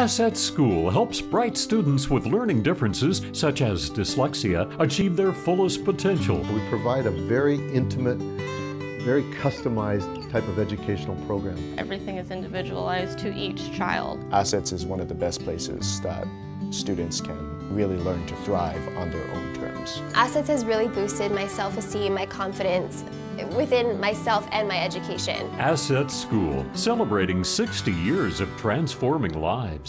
Assets School helps bright students with learning differences such as dyslexia achieve their fullest potential. We provide a very intimate, very customized type of educational program. Everything is individualized to each child. Assets is one of the best places that students can really learn to thrive on their own terms. Assets has really boosted my self-esteem, my confidence within myself and my education. Assets School, celebrating 60 years of transforming lives.